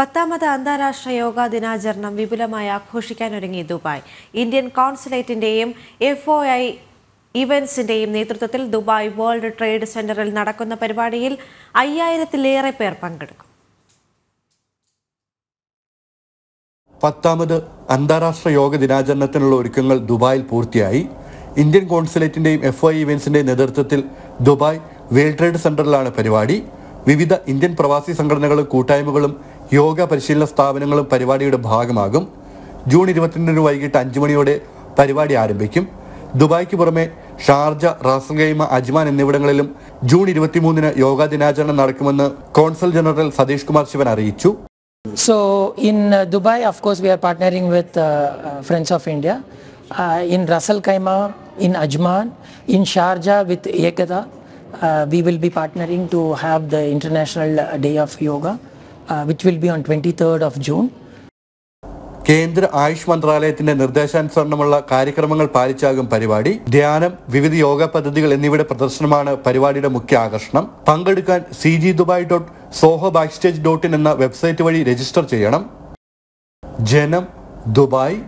പത്താമത് അന്താരാഷ്ട്ര യോഗാ ദിനാചരണം വിപുലമായി ആഘോഷിക്കാനൊരുങ്ങി ദുബായ്. ഇന്ത്യൻ കോൺസുലേറ്റിന്റെയും എഫ് ഒ ഐ ഇവന്റ്സിന്റെയും നേതൃത്വത്തിൽ ദുബായ് വേൾഡ് ട്രേഡ് സെന്ററിൽ നടക്കുന്ന പരിപാടിയിൽ അയ്യായിരത്തിലേറെ പേർ പങ്കെടുക്കും. പത്താമത് അന്താരാഷ്ട്ര യോഗ ദിനാചരണത്തിനുള്ള ഒരുക്കങ്ങൾ ദുബായിൽ പൂർത്തിയായി. ഇന്ത്യൻ കോൺസുലേറ്റിന്റെയും എഫ് ഐ ഇവന്റ്സിന്റെയും നേതൃത്വത്തിൽ ദുബായ് വേൾഡ് ട്രേഡ് സെന്ററിലാണ് പരിപാടി. വിവിധ ഇന്ത്യൻ പ്രവാസി സംഘടനകളും കൂട്ടായ്മകളും യോഗ പരിശീലന സ്ഥാപനങ്ങളും പരിപാടിയുടെ ഭാഗമാകും. ജൂൺ ഇരുപത്തിരണ്ടിന് വൈകിട്ട് അഞ്ചു മണിയോടെ പരിപാടി ആരംഭിക്കും. ദുബായ്ക്ക് പുറമെ Sharjah Ras Al Khaimah Ajman എന്നിവിടങ്ങളിലും ജൂൺ ഇരുപത്തിമൂന്നിന് യോഗാ ദിനാചരണം നടക്കുമെന്ന് കോൺസൽ ജനറൽ സതീഷ് കുമാർ ശിവൻ അറിയിച്ചു. So in uh, Dubai, of course, we are partnering with uh, uh, Friends of India. Uh, in Ras Al with in Ajman, in Sharjah with Ekada, uh, we will be partnering to uh, which will be on 23rd of June. കേന്ദ്ര ആയുഷ് മന്ത്രാലയത്തിന്റെ നിർദ്ദേശാനുസരണമുള്ള കാര്യക്രമങ്ങൾ പാലിച്ചാകും പരിപാടി. ധ്യാനം വിവിധ യോഗ പദ്ധതികൾ എന്നിവയുടെ പ്രദർശനമാണ് പരിപാടിയുടെ മുഖ്യ ആകർഷണം. പങ്കെടുക്കാൻ C G Dubai dot Zoho back stage dot in എന്ന വെബ്സൈറ്റ് വഴി രജിസ്റ്റർ ചെയ്യണം. ജനം ദുബായ്.